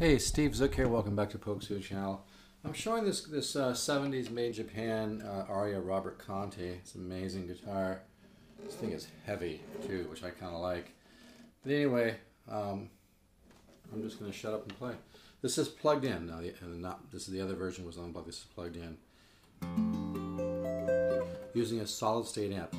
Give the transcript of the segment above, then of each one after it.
Hey, Steve Zook here. Welcome back to Polkzoo channel. I'm showing this this uh, 70s made Japan uh, Aria Robert Conti. It's an amazing guitar. This thing is heavy too, which I kind of like. But anyway, um, I'm just going to shut up and play. This is plugged in. Now, the, and not this is the other version was unplugged. This is plugged in using a solid state amp.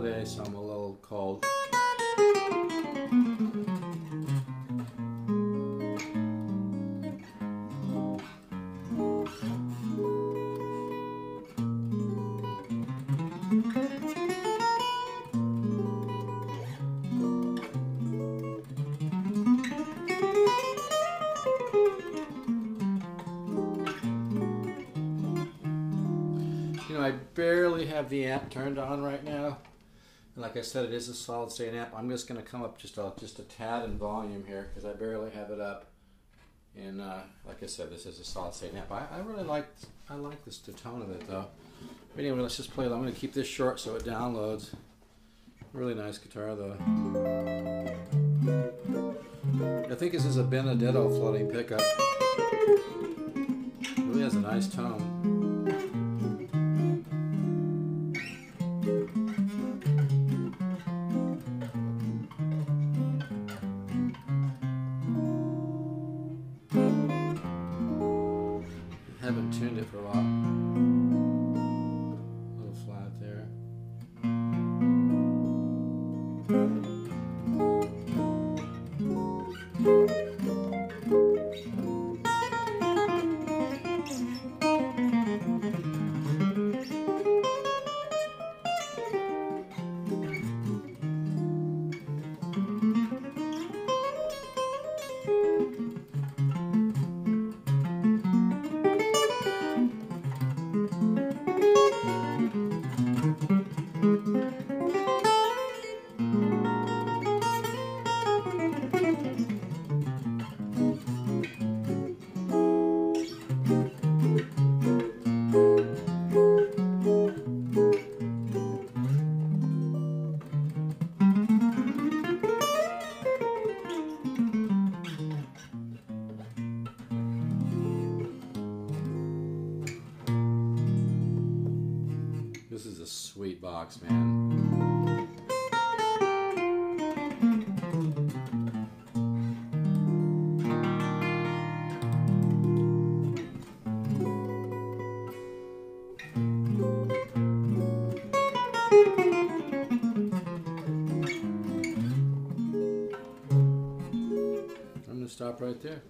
Today, so I'm a little cold. You know, I barely have the amp turned on right now. Like I said, it is a solid state amp. I'm just going to come up just a, just a tad in volume here because I barely have it up. And uh, like I said, this is a solid state amp. I, I really like I like this the tone of it though. But anyway, let's just play. it. I'm going to keep this short so it downloads. Really nice guitar though. I think this is a Benedetto floating pickup. Really has a nice tone. Tuned it for a while. This is a sweet box, man. I'm going to stop right there.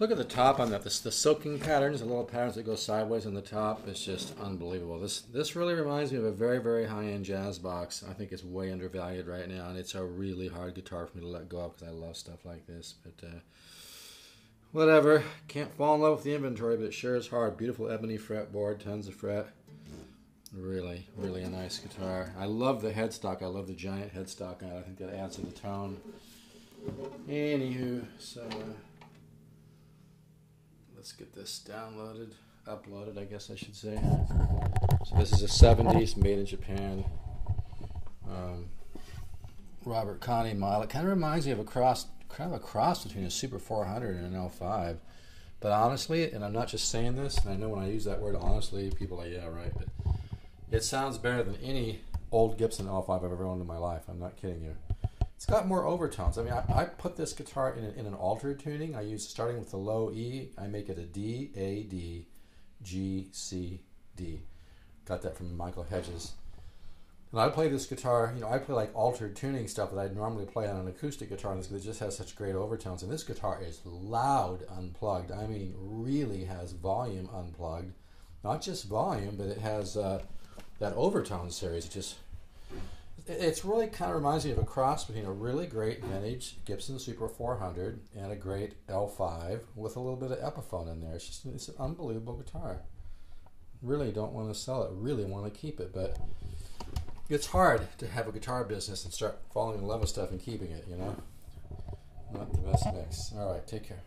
Look at the top on that. This, the soaking patterns, the little patterns that go sideways on the top. It's just unbelievable. This this really reminds me of a very very high end jazz box. I think it's way undervalued right now, and it's a really hard guitar for me to let go of because I love stuff like this. But uh, whatever, can't fall in love with the inventory, but it sure is hard. Beautiful ebony fretboard, tons of fret. Really, really a nice guitar. I love the headstock. I love the giant headstock. I think that adds to the tone. Anywho, so. Uh, let's get this downloaded, uploaded, I guess I should say. So this is a 70s made in Japan. Um, Robert Conti model. It kind of reminds me of a cross, kind of a cross between a Super 400 and an L5. But honestly, and I'm not just saying this, and I know when I use that word honestly, people are like, yeah, right. But it sounds better than any old Gibson L5 I've ever owned in my life. I'm not kidding you. It's got more overtones. I mean, I, I put this guitar in, in an altered tuning. I use starting with the low E. I make it a D, A, D, G, C, D. Got that from Michael Hedges. And I play this guitar, you know, I play like altered tuning stuff that I'd normally play on an acoustic guitar, this it just has such great overtones. And this guitar is loud unplugged. I mean, really has volume unplugged. Not just volume, but it has uh, that overtone series. It just it's really kind of reminds me of a cross between a really great vintage Gibson Super 400 and a great L5 with a little bit of Epiphone in there. It's just it's an unbelievable guitar. Really don't want to sell it. Really want to keep it, but it's hard to have a guitar business and start falling in love with stuff and keeping it. You know, not the best mix. All right, take care.